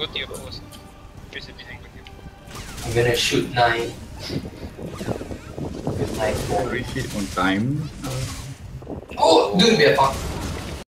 Go to your post. Here's a behind you. I'm gonna shoot nine with my Are phone. we hit on time? Oh, dude, we are fucked.